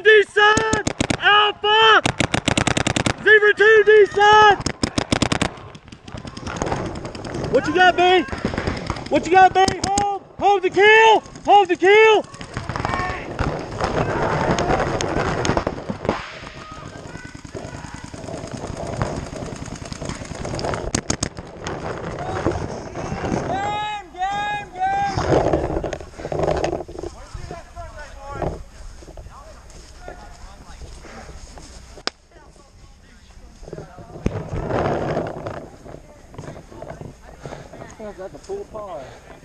1 descend! Alpha! Zebra 2 descend! What you got, B? What you got, B? Hold! Hold the kill! Hold the kill! Sounds like a pool pie.